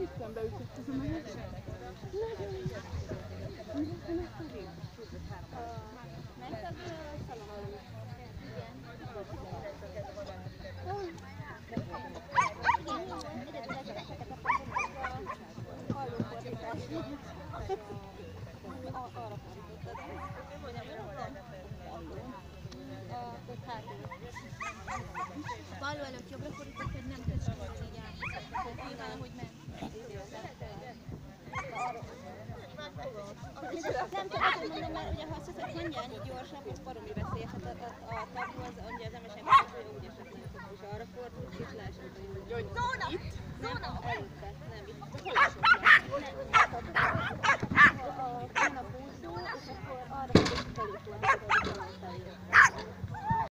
Istenbe ütött ez a menet. Ment az szalon Való előtt jobbra fordított, hogy nem közben Nem tudom, hogy mondom, mert ugye ha azt hiszed, mondjál így gyorsabb, az baromi veszélyes a, a, a taghoz, ugye az emesek kapcsolja, úgy esetleg nem tudom, és arra fordul, és lásod, hogy jó. Zóna! Itt? Zóna! Nem, előtte, nem, itt. Hol is Nem, itt. Ha a zóna húzzul, és akkor arra fordul, hogy felé